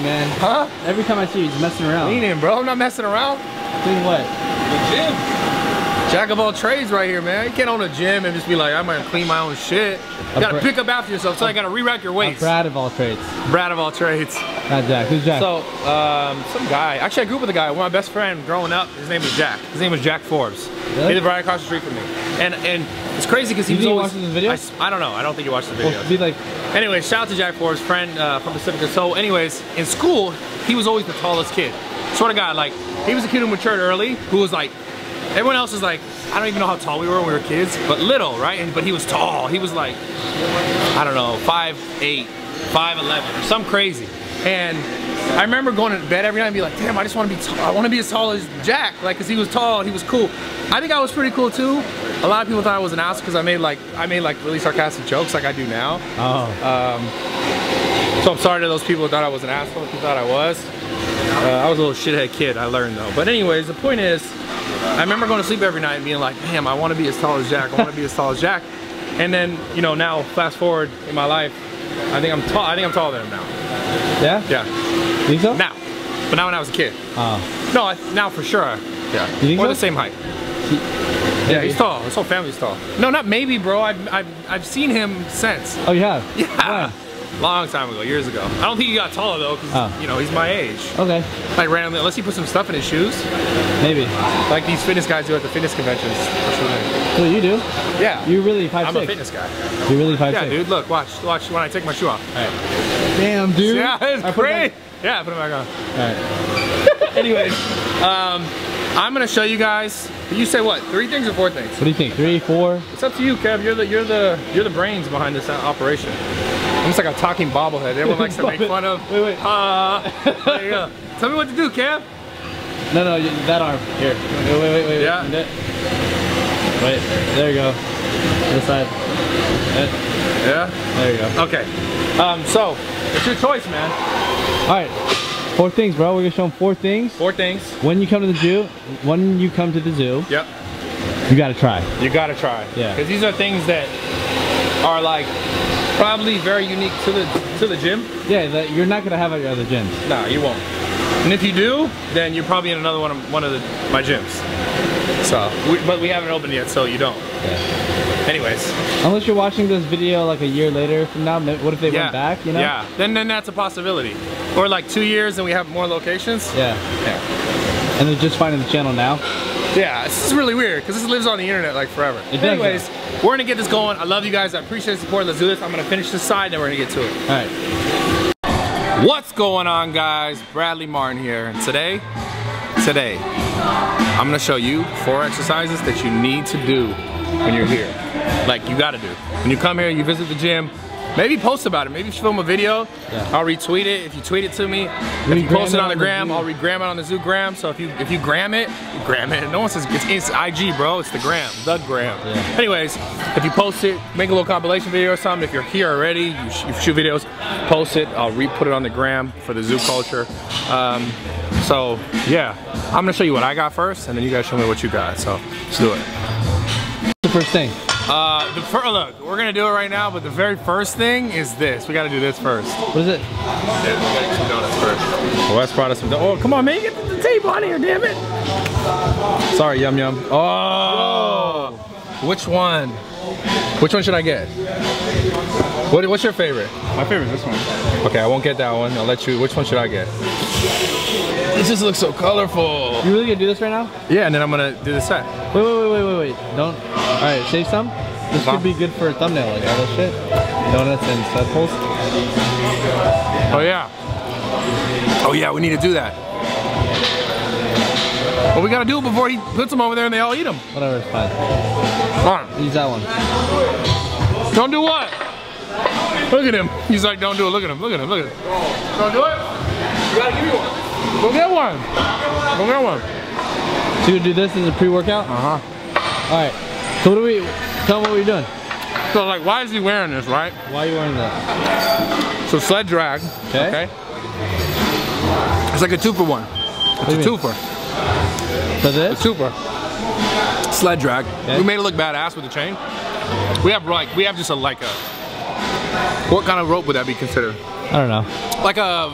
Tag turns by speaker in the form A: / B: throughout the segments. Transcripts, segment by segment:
A: you, man.
B: Huh?
A: Every time I see you, he's messing around.
B: Lean in, bro. I'm not messing around.
A: Doing what?
B: The gym. Jack of all trades right here, man. You can't own a gym and just be like, I'm gonna clean my own shit. You gotta pick up after yourself, so I gotta re-rack your
A: A
B: weights.
A: Brad of all trades.
B: Brad of all trades.
A: Not Jack. Who's Jack?
B: So, um, some guy. Actually, I grew up with a guy. One of my best friend growing up. His name was Jack. His name was Jack Forbes.
A: Really?
B: He lived right across the street from me. And and it's crazy because he
A: You
B: was always.
A: watches his videos?
B: I I, don't know. I don't think he watched the
A: Well,
B: videos.
A: be like,
B: Anyway, shout out to Jack Forbes, friend uh, from Pacifica. So, anyways, in school, he was always the tallest kid. Swear to God, like he was a kid who matured early, who was like, everyone else is like, I don't even know how tall we were when we were kids, but little, right? And but he was tall. He was like, I don't know, five eight, five eleven, or some crazy. And I remember going to bed every night and be like, damn, I just want to be, tall. I want to be as tall as Jack, like, cause he was tall, he was cool. I think I was pretty cool too. A lot of people thought I was an ass because I made like, I made like really sarcastic jokes like I do now.
A: oh,
B: So I'm sorry to those people who thought I was an asshole, who thought I was. Uh, I was a little shithead kid, I learned though. But anyways, the point is, I remember going to sleep every night and being like, damn, I want to be as tall as Jack, I want to be as tall as Jack. And then, you know, now fast forward in my life, I think I'm tall, I think I'm taller than him now.
A: yeah?
B: Yeah,
A: Think so?
B: now. But not when I was a kid.
A: Oh.
B: No, I, now for sure. Yeah.
A: You think
B: We're
A: so?
B: the same height. Yeah, he's tall. His whole family's tall. No, not maybe, bro. I've, I've, I've seen him since.
A: Oh, you have?
B: Yeah. Long time ago, years ago. I don't think he got taller though, because
A: Oh.
B: you know he's my age.
A: Okay,
B: Like randomly, unless he put some stuff in his shoes,
A: maybe.
B: like these fitness guys do at the fitness conventions. or something.
A: So you do?
B: Yeah,
A: You really five
B: I'm
A: six?
B: a fitness guy.
A: You really five
B: Yeah,
A: six?
B: dude. Look, watch, watch when I take my shoe off.
A: Damn, dude.
B: Yeah, it's
A: I put it
B: great. Yeah, put it back on.
A: back- Alright.
B: Anyways, um, I'm gonna show you guys. You say what? Three things or four things?
A: What do you think? Three, four?
B: It's up to you, Kev. You're the you're the you're the brains behind this operation. I'm just like a talking bobblehead. Everyone likes to make fun of.
A: Wait, wait.
B: Uh, there you go. Tell me what to do, Kev.
A: No, no, that arm. Here. Wait, wait, wait, wait.
B: Yeah.
A: Wait, there you go. This side.
B: Yeah.
A: There you go.
B: Okay. Um, so it's your choice, man.
A: Alright. Four things, bro. We're gonna show them four things.
B: Four things.
A: When you come to the zoo, when you come to the zoo,
B: Yep.
A: you gotta try.
B: You gotta try.
A: Yeah.
B: Because these are things that are like probably very unique to the to the gym.
A: Yeah, that you're not gonna have at your other gyms.
B: Nah, you won't. And if you do, then you're probably in another one of one of the, my gyms. So, we, but we haven't opened yet, so you don't. Yeah. Anyways,
A: Unless you're watching this video like a year later from now, what if they
B: yeah,
A: went back, you know?
B: yeah. Then then that's a possibility. Or like two years and we have more locations.
A: Yeah.
B: Yeah.
A: And they're just finding the channel now.
B: Yeah, this is really weird because this lives on the internet like forever.
A: It does,
B: Anyways, we're gonna get this going. I love you guys. I appreciate the support. Let's do this. I'm gonna finish this side, then we're gonna get to it.
A: Alright.
B: What's going on, guys? Bradley Martyn here. And today, today, I'm gonna show you four exercises that you need to do when you're here. Like you gotta do. When you come here, you visit the gym. Maybe post about it. Maybe film a video.
A: Yeah.
B: I'll retweet it. If you tweet it to me, if you post it on the
A: on the
B: gram, I'll regram it on the Zoo gram. So if you if you gram it, you gram it. No one says it's, it's IG, bro. It's the gram, the gram.
A: Yeah.
B: Anyways, if you post it, make a little compilation video or something. If you're here already, you, sh you shoot videos, post it. I'll re-put it on the gram for the zoo culture. Um, so yeah, I'm gonna show you what I got first, and then you guys show me what you got. So let's do it.
A: What's the first thing?
B: Uh, the fir- look, we're gonna do it right now, but the very first thing is this. We gotta do this first.
A: What is it?
B: Yeah, we gotta get some donuts first. Well, Wes brought us some donuts. Oh, come on, man, get the table on here, damn it. Sorry, yum yum. Oh, which one? Which one should I get? What, what's your favorite?
C: My favorite is this one.
B: Okay, I won't get that one. I'll let you. Which one should I get? This just looks so colorful.
A: You really gonna do this right now?
B: Yeah, and then I'm gonna do the set.
A: Wait, wait, wait, wait, wait, wait. Don't. Alright, save some. This
B: Huh?
A: could be good for a thumbnail, like all this shit. Donuts and stud pulls.
B: Oh yeah. Oh yeah, we need to do that. But we gotta do it before he puts them over there and they all eat them.
A: Whatever, it's fine.
B: Come on.
A: Use that one.
B: Don't do what? Look at him. He's like, don't do it. Look at him. Look at him. Look at him. Don't do it? You gotta give me one. Go get one. Go get one.
A: So you do this as a pre-workout?
B: Uh-huh.
A: Alright. So what do we, tell them what we're doing.
B: So like, why is he wearing this, right?
A: Why are you wearing that?
B: So sled drag.
A: Okay.
B: It's like a two for one. It's a
A: mean?
B: twofer.
A: For
B: A
A: this?
B: twofer. Sled drag.
A: Okay.
B: We made it look badass with the chain. We have like, we have just a like a, what kind of rope would that be considered?
A: I don't know.
B: like a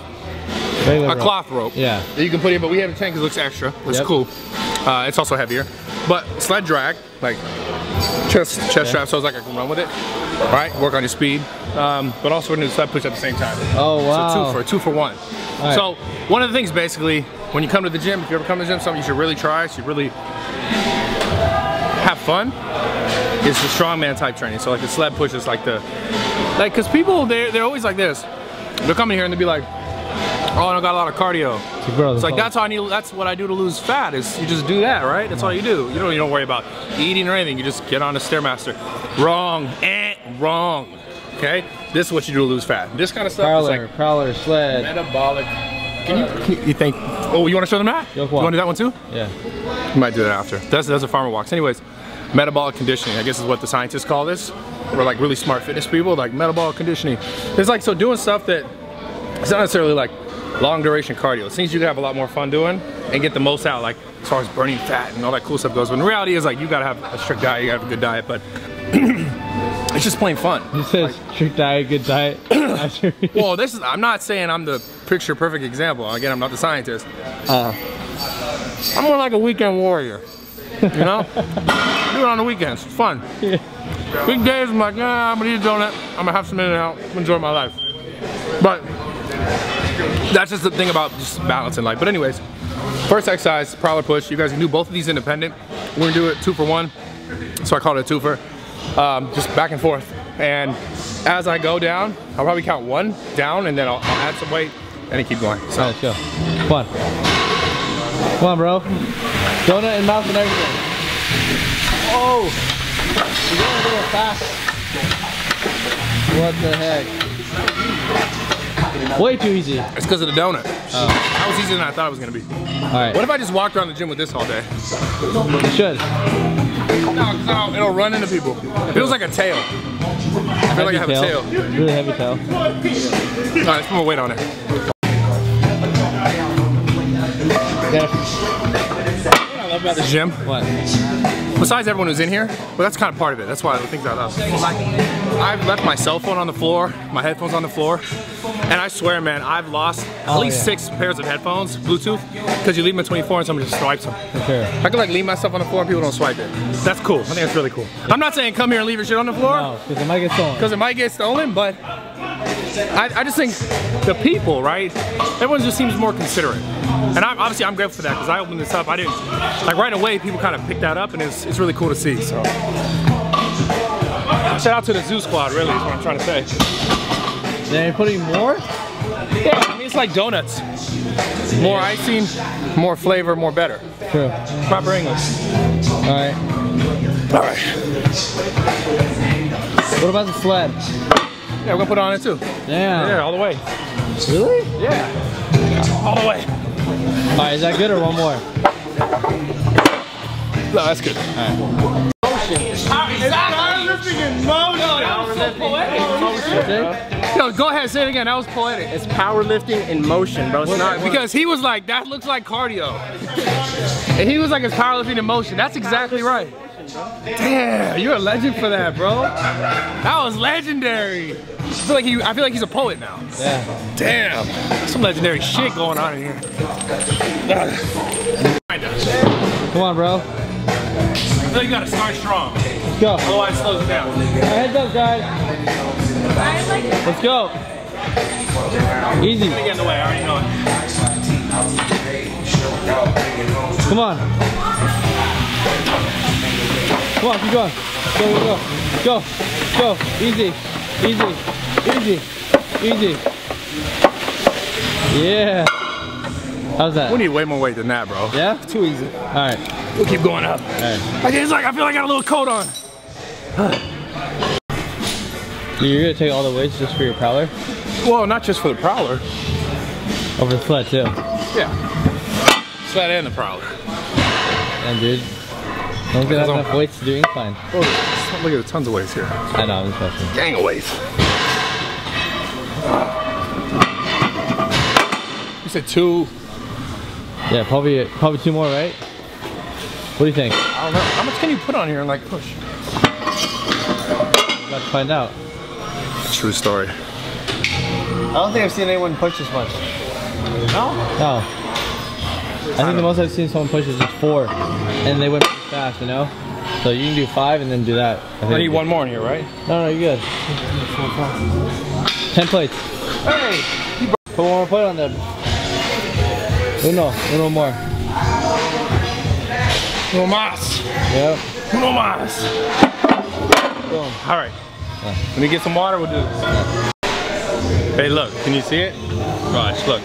A: Regular
B: a
A: rope.
B: cloth rope.
A: Yeah.
B: that you can put it in, but we have a tank because it looks extra. It's
A: Yep.
B: cool. Uh, it's also heavier, but sled drag, like chest chest
A: Okay.
B: strap, so it's like I can run with it. All right, work on your speed, um, but also we're gonna do sled push at the same time.
A: Oh wow.
B: So two for two for one.
A: Right.
B: So one of the things basically, when you come to the gym, if you ever come to the gym, something you should really try, so you really have fun, is the strongman type training. So like the sled push is like the, like, cause people, they're, they're always like this. They'll come in here and they'll be like, oh, I don't got a lot of cardio. It's like that's how I need. That's what I do to lose fat. Is you just do that, right? That's all you do. You don't. You don't worry about eating or anything. You just get on the stairmaster. Wrong. Eh, wrong. Okay. This is what you do to lose fat. This kind of stuff
A: Prowler,
B: is like
A: prowler, sled.
B: metabolic. Can you? You, you think? Oh, you want to show them that?
A: Yo,
B: You want to do that one too?
A: Yeah.
B: You might do that after. That's that's a farmer walks. Anyways, metabolic conditioning. I guess is what the scientists call this. We're like really smart fitness people, like metabolic conditioning. It's like so doing stuff that it's not necessarily like long duration cardio. It's things you can have a lot more fun doing and get the most out, like as far as burning fat and all that cool stuff goes. But the reality is like you gotta have a strict diet, you gotta have a good diet, but it's just plain fun.
A: He says strict diet, good diet.
B: Well, this is I'm not saying I'm the picture perfect example. Again, I'm not the scientist.
A: Uh,
B: I'm more like a weekend warrior. You know? Do it on the weekends. It's fun. Weekdays, I'm like, nah, I'm gonna eat a donut. I'm gonna have some in and out. Enjoy my life. But that's just the thing about just balancing life. But anyways, first exercise, prowler push. You guys can do both of these independent. We're gonna do it two for one. So I call it a twofer. Um, just back and forth. And as I go down, I'll probably count one down and then I'll, I'll add some weight and keep going. So
A: let's go. Come on. Come on, bro. Donut and mouth and everything. Oh! You're going a little fast. What the heck? Way too easy.
B: it's because of the donut. Oh. That was easier than I thought it was gonna be.
A: Alright,
B: What if I just walked around the gym with this all day?
A: you should.
B: No, 'cause it'll, it'll run into people. It feels like a tail. I feel like I have a tail.
A: Really heavy tail.
B: All right, let's put more weight on it.
A: Yeah.
B: What I love about the gym,
A: What?
B: besides everyone who's in here, well, that's kind of part of it. That's why the things I love. I've left my cell phone on the floor, my headphones on the floor, and I swear, man, I've lost at
A: Oh,
B: least
A: yeah.
B: six pairs of headphones, Bluetooth, because you leave them at 24 and somebody just swipes them.
A: For sure.
B: I can like leave myself on the floor and people don't swipe it. That's cool. I think that's really cool. I'm not saying come here and leave your shit on the floor.
A: No, because it might get stolen.
B: because it might get stolen, but I, I just think the people, right? Everyone just seems more considerate. And I'm, obviously I'm grateful for that because I opened this up. I didn't, like right away, people kind of picked that up and it's, it's really cool to see, so. Shout out to the Zoo Squad, really, is what I'm trying to say.
A: Then you're putting more?
B: Yeah, I mean, it's like donuts. More icing, more flavor, more better.
A: True.
B: Proper English.
A: Alright.
B: All right.
A: What about the sled?
B: Yeah, we're gonna put it on it too.
A: Damn.
B: Yeah, all the way.
A: Really?
B: Yeah. All the way.
A: Alright, is that good or one more?
B: No, that's good.
A: That's it?
B: No, go ahead, say it again. That was poetic.
C: It's powerlifting in motion, bro. It's not
B: Because he was like, that looks like cardio. And he was like, it's powerlifting in motion. That's exactly right. Damn, you're a legend for that, bro. That was legendary. I feel like he, I feel like he's a poet now.
A: Yeah.
B: Damn, some legendary shit going on in here.
A: Come on, bro.
B: feel like you gotta start strong,
A: Let's go.
B: otherwise it slows you down.
A: Alright, heads up, guys. Let's go. Easy.
B: Get in the way, I already know it.
A: Come on. Come on, keep going. Go, go, go. Go. Go. Easy. Easy. Easy. Easy. Yeah. How's that?
B: We need way more weight than that, bro.
A: Yeah?
B: Too easy.
A: Alright.
B: We'll keep going up.
A: Alright.
B: Like, it's like, I feel like I got a little coat on.
A: You're gonna take all the weights just for your prowler?
B: Well, not just for the prowler.
A: Oh, Over the sled too.
B: Yeah. Sled and the prowler.
A: And dude. Don't get
B: Because I'm-
A: enough weights to do incline.
B: Oh, look at the tons of weights here.
A: I know, I'm just messing.
B: Gang of weights. You said two.
A: Yeah, probably probably two more, right? What do you think?
B: I don't know. How much can you put on here and like push?
A: About to find out.
B: True story.
A: I don't think I've seen anyone push this much.
B: No?
A: No. I think the most I've seen someone push is just four, and they went pretty fast, you know. So you can do five and then do that. I,
B: I need one more in here, right?
A: No, no, you're good. Ten plates.
B: Hey!
A: Put one more plate on there. Uno, uno more.
B: Uno más.
A: Yep.
B: Uno más.
A: Boom.
B: All right. Let me get some water. We'll do this. Hey, look. Can you see it? Watch. Look.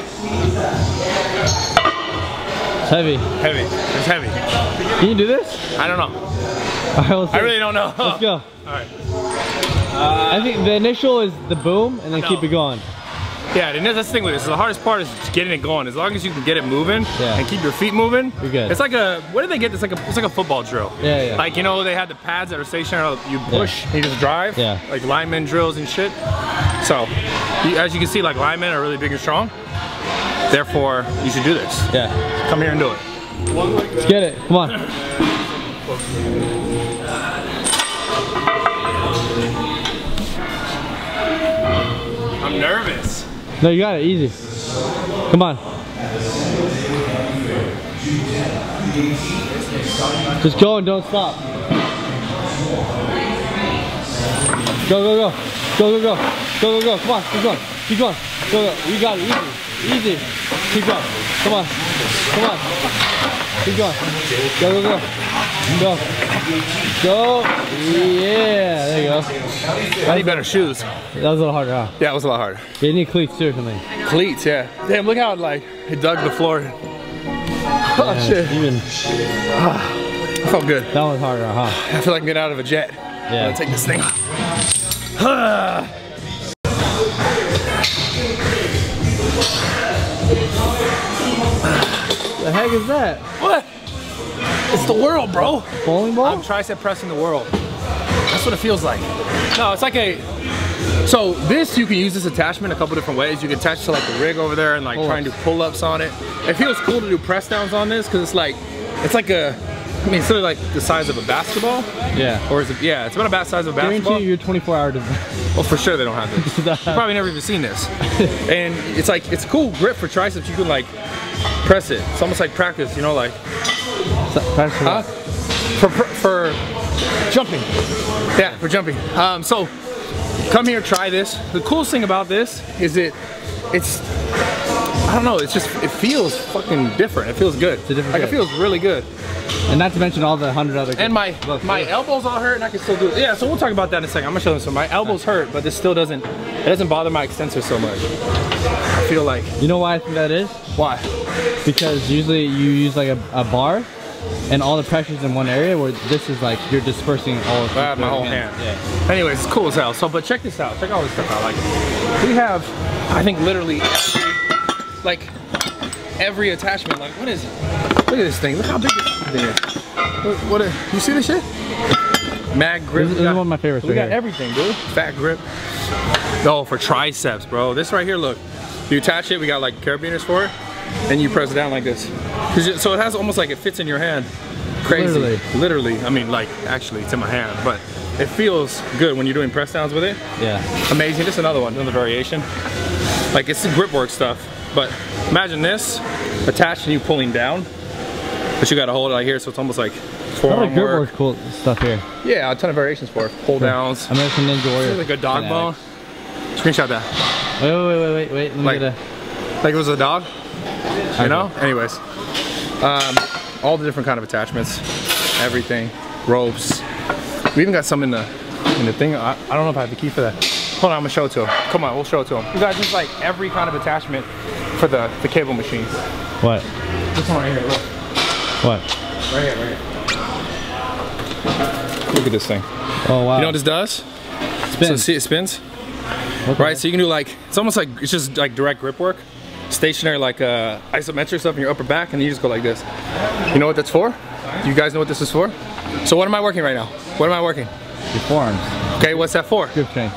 A: It's heavy.
B: Heavy. It's heavy.
A: Can you do this?
B: I don't know.
A: Right,
B: I really don't know.
A: Let's go.
B: All right.
A: I think the initial is the boom, and then
B: No.
A: keep it going.
B: Yeah, and that's the thing with this. The hardest part is getting it going. As long as you can get it moving
A: Yeah.
B: and keep your feet moving,
A: You're good.
B: It's like a what did they get? It's like a it's like a football drill.
A: Yeah, yeah.
B: Like you know they had the pads that are stationary. You push, you just drive.
A: Yeah.
B: Like lineman drills and shit. So, you, as you can see, like linemen are really big and strong. Therefore, you should do this.
A: Yeah.
B: Come here and do it.
A: Let's get it. Come on.
B: I'm nervous.
A: No, you got it. Easy. Come on. Just go and don't stop. Go, go, go. Go, go, go. Go, go, go. Come on. Keep going. Keep going. Go, go. You got it. Easy. Easy. Keep going. Come on. Come on. Keep going. Go, go, go. Go. Go. Yeah. There you go.
B: I need better shoes.
A: That was a little harder, huh?
B: Yeah, it was a lot harder.
A: You need cleats too or something.
B: Cleats, yeah. Damn, look how like it dug the floor. Oh
A: Yeah,
B: shit.
A: Even ah,
B: I felt good.
A: that was harder, huh?
B: I feel like I'm getting out of a jet.
A: Yeah.
B: I'm gonna take this thing. off.
A: The heck is that?
B: what? It's the world, bro.
A: Bowling ball?
B: I'm tricep pressing the world. That's what it feels like. No, it's like a. So this you can use this attachment a couple different ways. You can attach to like the rig over there and like oh, try and do pull-ups on it. It feels cool to do press downs on this because it's like, it's like a. I mean, it's sort of like the size of a basketball,
A: yeah.
B: or is it? Yeah, it's about the size of a basketball.
A: Guarantee you your 24 hour device.
B: Well, for sure they don't have this. You probably never even seen this. and it's like, it's a cool grip for triceps. You can like press it. It's almost like practice, you know, like, huh? For, for, for jumping. Yeah, for jumping. Um, so come here, try this. The coolest thing about this is it, it's, I don't know, it's just, it feels fucking different. It feels good.
A: a different
B: like, it feels really good.
A: And not to mention all the hundred other.
B: And my
A: Look,
B: my elbows all hurt, and I can still do it. Yeah, so we'll talk about that in a second. I'm gonna show them. So my elbows hurt, but this still doesn't. It doesn't bother my extensor so much. I feel like
A: You know why I think that is?
B: why?
A: Because usually you use like a, a bar, and all the pressure's in one area. Where this is like you're dispersing all.
B: Have my whole hand. Yeah. Anyways, it's cool as hell. So, but check this out. Check all this stuff out. Like, we have, I think, literally, every, like, every attachment. Like, what is it? Look at this thing. Look how big this thing is. What? what a, you see this shit? Mag grip.
A: This, this is one of my favorites
B: We
A: right
B: got
A: here.
B: everything, dude. Fat grip. Oh, for triceps, bro. This right here, look. You attach it, we got like carabiners for it, and you press it down like this. it- So it has almost like it fits in your hand. Crazy.
A: Literally.
B: Literally. I mean, like, actually, it's in my hand, but it feels good when you're doing press downs with it.
A: Yeah.
B: Amazing. Just another one, another variation. Like, it's the grip work stuff, but imagine this attached and you pulling down, but you gotta hold it like here, so it's almost like forearm work.
A: work cool stuff here.
B: Yeah, a ton of variations for it. Pull downs.
A: American Ninja Warrior.
B: Like a dog bone. Screenshot that.
A: Wait, wait, wait, wait, wait. Let me
B: Like-
A: get
B: Like it was a dog. You know? Anyways. Um, all the different kind of attachments. Everything. Ropes. We even got some in the in the thing. I, I don't know if I have the key for that. Hold on, I'm gonna show it to him. Come on, we'll show it to him. We got just like every kind of attachment for the, the cable machines.
A: What?
B: This one right here, look.
A: What?
B: Right here, right here. Look at this thing.
A: Oh wow.
B: You know what this does?
A: Spin.
B: So see it spins?
A: Okay.
B: Right, so you can do like, it's almost like, it's just like direct grip work. Stationary like uh, isometric stuff in your upper back and you just go like this. You know what that's for? You guys know what this is for? So what am I working right now? What am I working?
A: Your forearms.
B: Okay, what's that for?
A: Grip strength.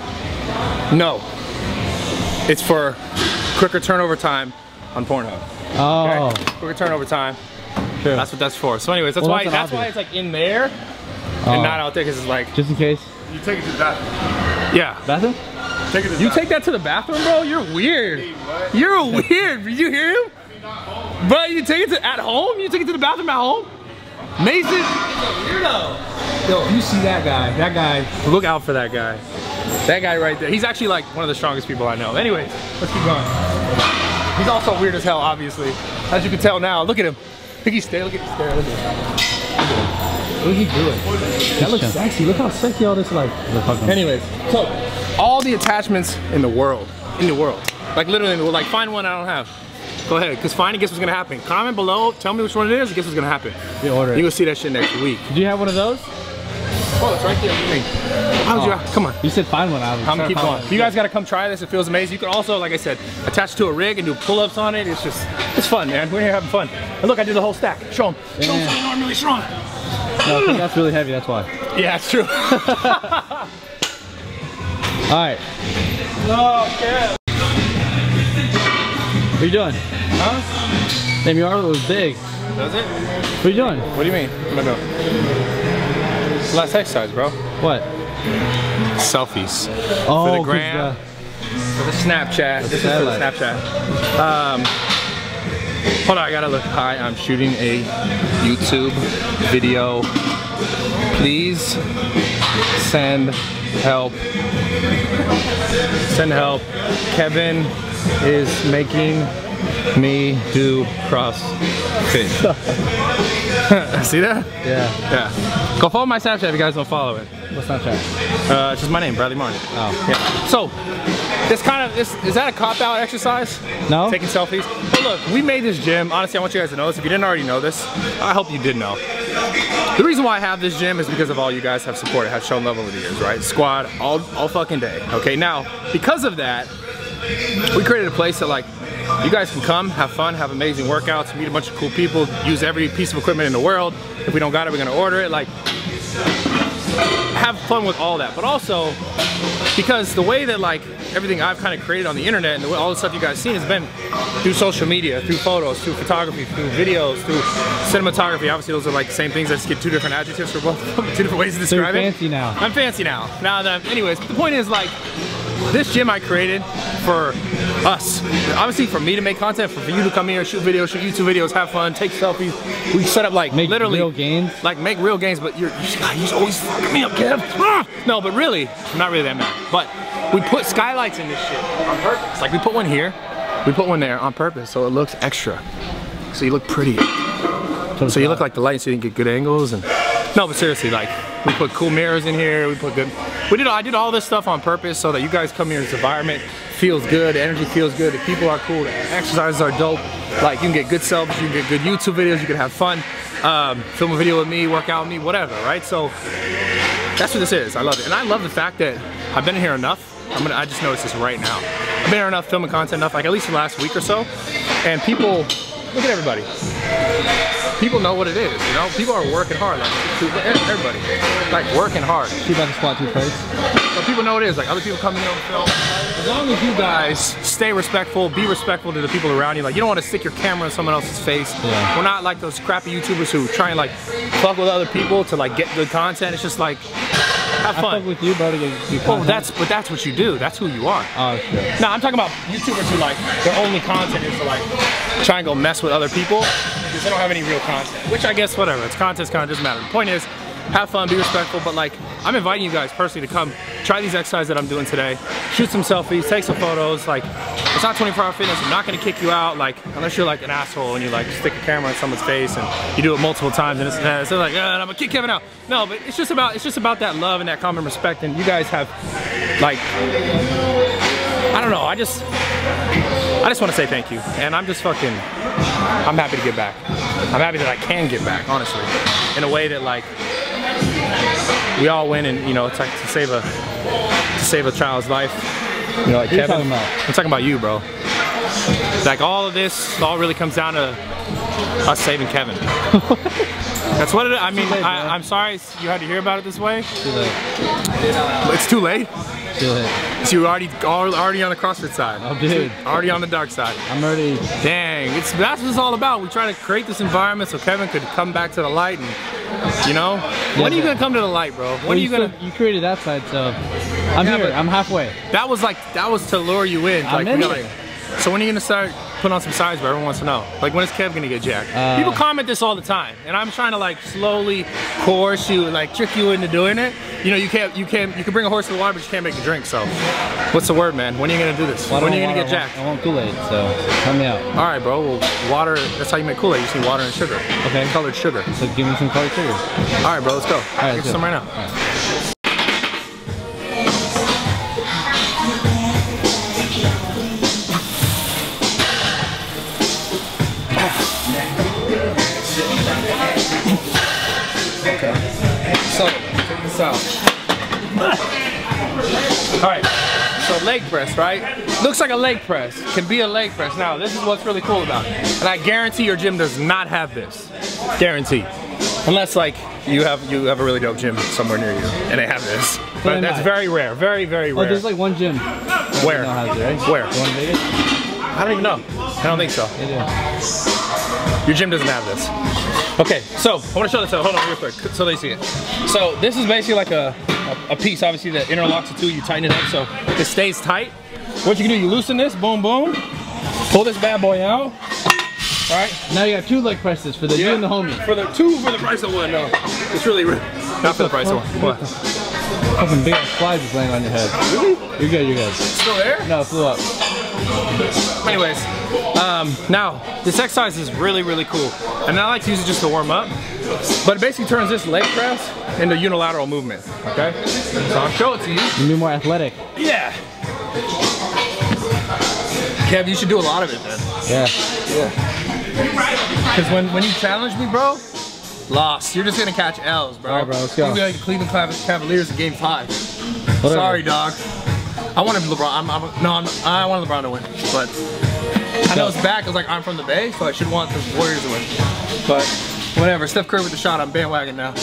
B: No. It's for quicker turnover time on Pornhub.
A: Oh.
B: Okay? Quicker turnover time.
A: True.
B: That's what that's for. So anyways, that's
A: Well,
B: why
A: that's
B: that's, why it's like in there
A: Oh.
B: and not out there because it's like
A: Just in case.
B: you take it to that. Yeah.
A: Bathroom?
B: Take it you take that to the bathroom, bro? You're weird. You're weird. Did you hear him? Bro, you take it to at home? You take it to the bathroom at home? Mason is a weirdo. Yo, you see that guy, that guy, look out for that guy. That guy right there. He's actually like one of the strongest people I know. Anyways, let's keep going. He's also weird as hell, obviously. As you can tell now. Look at him. Look at he stare. Look at he stare. Look at him. What is he doing? That looks sexy. Look how sexy all this like. Anyways, so all the attachments in the world, in the world, like literally in the world, like find one I don't have. Go ahead, cause find and guess what's gonna happen. Comment below, tell me which one it is, and guess what's gonna happen.
A: You order
B: You're gonna see that shit next week.
A: Did you have one of those?
B: Oh, it's right there. What do you mean? How would you? Come on.
A: You said find one. I was
B: I'm gonna keep going. You guys gotta come try this. It feels amazing. You can also, like I said, attach it to a rig and do pull-ups on it. It's just, it's fun, man. We're here having fun. And look, I did the whole stack. Show them. Show them.
A: Yeah.
B: I'm really strong.
A: No, I think that's really heavy. That's why.
B: Yeah, it's true.
A: All right.
B: oh, yeah.
A: What are you doing?
B: Huh?
A: Damn, your arm was big.
B: Does it?
A: What are you doing?
B: What do you mean? What am I doing? Last exercise, bro.
A: What?
B: Selfies.
A: Oh,
B: For the
A: 'cause,
B: gram. For the Snapchat. This is for the. Snapchat. Um, hold on, I gotta look. Hi, I'm shooting a YouTube video. Please send help. Send help. Kevin is making me do CrossFit. See that?
A: yeah.
B: Yeah. Go follow my Snapchat if you guys don't follow it.
A: What's Snapchat?
B: Uh, it's just my name, Bradley Martyn.
A: Oh.
B: Yeah. So, this kind of, this, is that a cop-out exercise?
A: No.
B: Taking selfies? But look, we made this gym. Honestly, I want you guys to know this. If you didn't already know this, I hope you did know. The reason why I have this gym is because of all you guys have supported, have shown love over the years, right? Squad, all, all fucking day. Okay, now, because of that, we created a place that like, you guys can come, have fun, have amazing workouts, meet a bunch of cool people, use every piece of equipment in the world. If we don't got it, we're gonna order it. Like, have fun with all that. But also, because the way that like everything I've kind of created on the internet and the way, all the stuff you guys seen has been through social media, through photos, through photography, through videos, through cinematography. Obviously, those are like the same things. I just get two different adjectives for both, two different ways to
A: So you're
B: describe it.
A: fancy now.
B: I'm fancy now. Now that I'm, anyways, the point is like, this gym I created for us. Obviously for me to make content, for you to come here, shoot videos, shoot YouTube videos, have fun, take selfies. We set up like
A: Make
B: literally
A: real gains?
B: Like make real gains, but you're, you're, you're always fucking me up, Kev. Ah! No, but really, I'm not really that mad. But we put skylights in this shit on purpose. Like we put one here, we put one there on purpose, so it looks extra. So you look pretty. So you look like the light so you can get good angles and no but seriously like we put cool mirrors in here. We put good we did I did all this stuff on purpose so that you guys come here this environment feels good the energy feels good the people are cool the exercises are dope. Like you can get good selfies you can get good YouTube videos you can have fun um, film a video with me work out with me whatever right? So that's what this is. I love it. And I love the fact that I've been here enough. I'm gonna I just noticed this right now. I've been here enough filming content enough like at least the last week or so. And people look at everybody people know what it is, you know? People are working hard, like everybody, like working hard.
A: Keep out the squat two plates.
B: But people know what it is, like other people coming here and film. As long as you guys stay respectful, be respectful to the people around you. Like you don't want to stick your camera in someone else's face.
A: Yeah.
B: We're not like those crappy YouTubers who try and like fuck with other people to like get good content. It's just like have
A: I
B: fun.
A: fuck with you, bro, to get you
B: Well, that's but that's what you do. That's who you are.
A: Oh, shit.
B: No, I'm talking about YouTubers who like their only content is to like try and go mess with other people because they don't have any real content. Which I guess whatever, it's content's kind of doesn't matter. The point is, have fun, be respectful, but like I'm inviting you guys personally to come try these exercises that I'm doing today. Shoot some selfies, take some photos. Like it's not 24 hour fitness. I'm not gonna kick you out. Like unless you're like an asshole and you like stick a camera in someone's face and you do it multiple times and it's, it's like, uh, I'm gonna kick Kevin out. No, but it's just about it's just about that love and that common respect. And you guys have like I don't know. I just, I just want to say thank you, and I'm just fucking, I'm happy to get back. I'm happy that I can get back, honestly, in a way that like we all win, and you know, it's like to save a, to save a child's life. You know, like Kevin.
A: talking about?
B: I'm talking about you, bro. Like all of this, all really comes down to us saving Kevin. That's what it. I mean,
A: late,
B: I, i'm sorry you had to hear about it this way.
A: Too late.
B: It's too late.
A: Too late.
B: So you're already already on the CrossFit side.
A: Oh, dude.
B: Already on the dark side.
A: I'm already.
B: Dang, it's that's what it's all about. We try to create this environment so Kevin could come back to the light and you know? when are you
A: but-
B: gonna come to the light, bro? When
A: Well,
B: are
A: you,
B: you gonna
A: still- you created that side, so I'm
B: Yeah,
A: here. I'm halfway.
B: That was like that was to lure you in.
A: I'm
B: like,
A: in
B: we got,
A: it.
B: like- so when are you gonna start putting on some size? But everyone wants to know. Like when is Kev gonna get jacked?
A: Uh,
B: People comment this all the time, and I'm trying to like slowly coerce you, like trick you into doing it. You know, you can't, you can't, you can bring a horse to the water, but you can't make it drink. So, what's the word, man? When are you gonna do this?
A: Well,
B: when are you gonna
A: want
B: get jacked?
A: I want Kool-Aid, so help me out.
B: All right, bro. Well, water. That's how you make Kool-Aid. You just need water and sugar.
A: Okay.
B: Colored sugar.
A: So give me some colored sugar.
B: All right, bro. Let's go.
A: All right,
B: Get some right now. Out. All right, so leg press, right? Looks like a leg press, can be a leg press. Now, this is what's really cool about it. And I guarantee your gym does not have this. Guarantee. Unless like you have you have a really dope gym somewhere near you and they have this. But that's very rare, very, very rare.
A: Oh, there's like one gym.
B: Where?
A: No, has it, right?
B: Where?
A: The one in Vegas?
B: I don't even know. I don't think so.
A: They.
B: Your gym doesn't have this. Okay, so I want to show this out. Hold on real quick so they see it. So this is basically like a, a, a piece, obviously, that interlocks the two. You tighten it up so it stays tight. What you can do, you loosen this, boom, boom. Pull this bad boy out. All right.
A: Now you got two leg presses for the you and the homie.
B: For the two for the price of one, no. It's really, re- not for the price of one. What?
A: Fucking big ass flies is laying on your head. Really? You're good, you're good.
B: Still there?
A: No, it flew up.
B: Anyways, um, now this exercise is really, really cool. And I like to use it just to warm up. But it basically turns this leg press into unilateral movement, okay? So I'll show it to you.
A: You be more athletic.
B: Yeah. Kev, you should do a lot of it then.
A: Yeah. Yeah.
B: Because when, when you challenge me, bro, lost. You're just gonna catch L's, bro.
A: All right, bro, let's go.
B: You'll be like the Cleveland Cavaliers in game five.
A: Whatever.
B: Sorry, dog. I wanted LeBron. I'm, I'm, no, I'm, I wanted LeBron to win, but I know it's back. I was like, I'm from the Bay, so I should want the Warriors to win. But whatever. Steph Curry with the shot. I'm bandwagon now.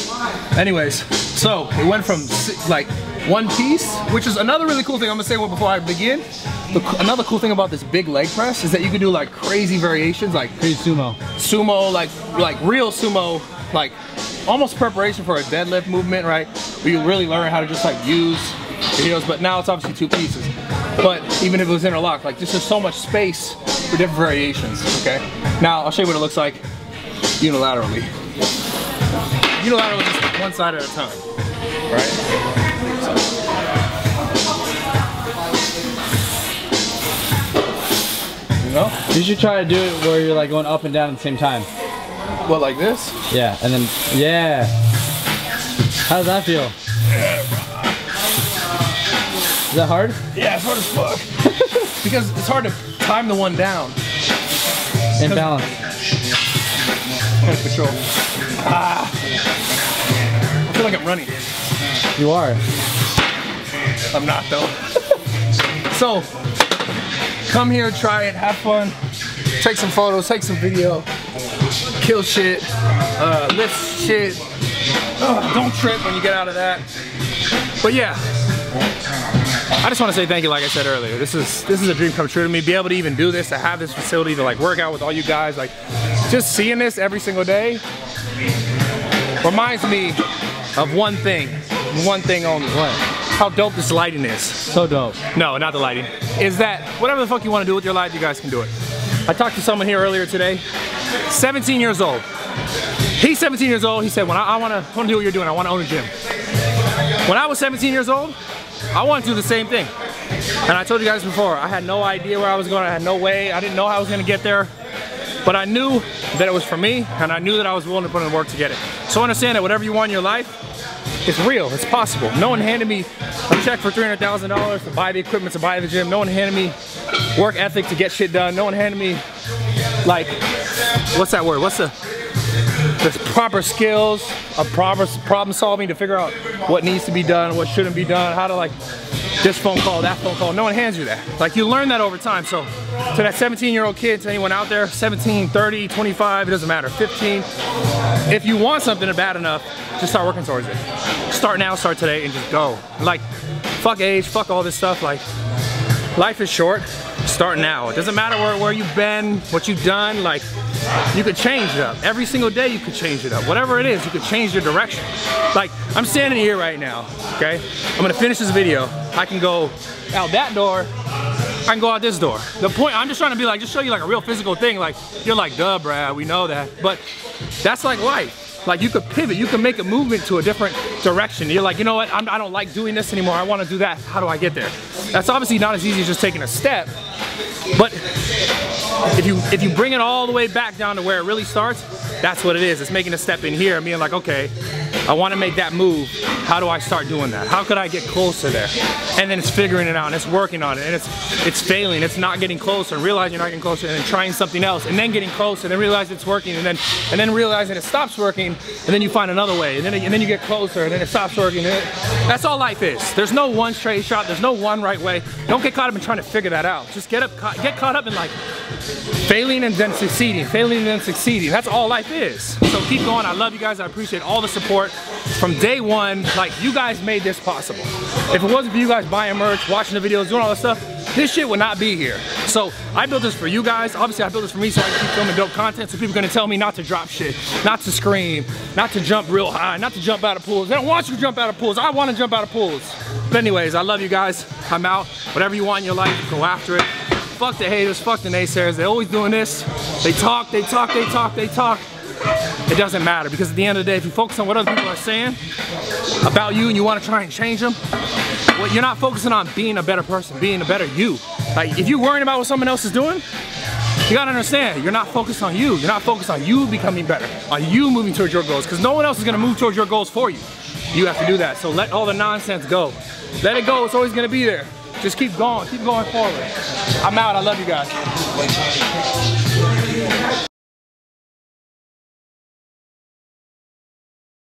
B: Anyways, so it went from like one piece, which is another really cool thing. I'm gonna say one before I begin. The, another cool thing about this big leg press is that you can do like crazy variations, like
A: Pretty sumo.
B: sumo, like like real sumo, like almost preparation for a deadlift movement, right? Where you really learn how to just like use your heels, but now it's obviously two pieces. But even if it was interlocked, like just there's so much space for different variations, okay? Now I'll show you what it looks like unilaterally. Unilaterally, just one side at a time, right? You know?
A: You should try to do it where you're like going up and down at the same time.
B: What, like this?
A: Yeah, and then, yeah. How does that feel? Is that hard?
B: Yeah, it's hard as fuck. because it's hard to time the one down.
A: In balance.
B: Control. Ah. I feel like I'm running.
A: You are.
B: I'm not though. so, come here, try it, have fun, take some photos, take some video, kill shit, uh, lift shit. Ugh, don't trip when you get out of that. But yeah, I just want to say thank you. Like I said earlier, this is this is a dream come true to me. Be able to even do this, to have this facility to like work out with all you guys, like just seeing this every single day reminds me of one thing, one thing only.
A: What?
B: How dope this lighting is.
A: So dope.
B: No, not the lighting. Is that whatever the fuck you want to do with your life, you guys can do it. I talked to someone here earlier today, 17 years old. He's 17 years old. He said, "When I, I want to do what you're doing, I want to own a gym." When I was 17 years old, I wanted to do the same thing. And I told you guys before, I had no idea where I was going. I had no way. I didn't know how I was going to get there. But I knew that it was for me, and I knew that I was willing to put in the work to get it. So understand that whatever you want in your life, it's real, it's possible. No one handed me a check for $300,000 to buy the equipment, to buy the gym. No one handed me work ethic to get shit done. No one handed me, like, what's that word? What's the, the proper skills of proper problem solving to figure out what needs to be done, what shouldn't be done, how to like, this phone call, that phone call. No one hands you that. Like you learn that over time. So to that 17 year old kid, to anyone out there, 17, 30, 25, it doesn't matter, 15. If you want something bad enough, just start working towards it. Start now, start today, and just go. Like, fuck age, fuck all this stuff. Like, life is short. start now. It doesn't matter where, where you've been, what you've done, like you could change it up. Every single day you could change it up. Whatever it is, you could change your direction. Like I'm standing here right now, okay? I'm gonna finish this video. I can go out that door, I can go out this door. The point, I'm just trying to be like, just show you like a real physical thing. Like, you're like, duh, Brad, we know that. But that's like life. Like you could pivot, you can make a movement to a different direction. You're like, you know what, I'm, I do not like doing this anymore. I wanna do that. How do I get there? That's obviously not as easy as just taking a step, but if you if you bring it all the way back down to where it really starts, that's what it is. It's making a step in here and being like, okay, I want to make that move. How do I start doing that? How could I get closer there? And then it's figuring it out and it's working on it and it's it's failing. It's not getting closer and realizing you're not getting closer and then trying something else and then getting closer and then realizing it's working and then and then realizing it stops working and then you find another way and then and then you get closer and then it stops working. It, that's all life is. There's no one straight shot. There's no one right way. Don't get caught up in trying to figure that out. Just get up, get caught up in like failing and then succeeding, failing and then succeeding. That's all life is. So keep going. I love you guys. I appreciate all the support from day one. Like you guys made this possible. If it wasn't for you guys buying merch, watching the videos, doing all this stuff, this shit would not be here. So I built this for you guys. Obviously I built this for me so I can keep filming dope content so people are gonna tell me not to drop shit, not to scream, not to jump real high, not to jump out of pools. They don't want you to jump out of pools. I wanna jump out of pools. But anyways, I love you guys. I'm out. Whatever you want in your life, go after it. Fuck the haters, fuck the naysayers. They're always doing this. They talk, they talk, they talk, they talk. It doesn't matter because at the end of the day, if you focus on what other people are saying about you and you want to try and change them, well, you're not focusing on being a better person, being a better you. Like if you're worrying about what someone else is doing, you gotta understand, you're not focused on you. You're not focused on you becoming better, on you moving towards your goals, because no one else is gonna move towards your goals for you. You have to do that. So let all the nonsense go. Let it go, it's always gonna be there. Just keep going, keep going forward. I'm out, I love you guys.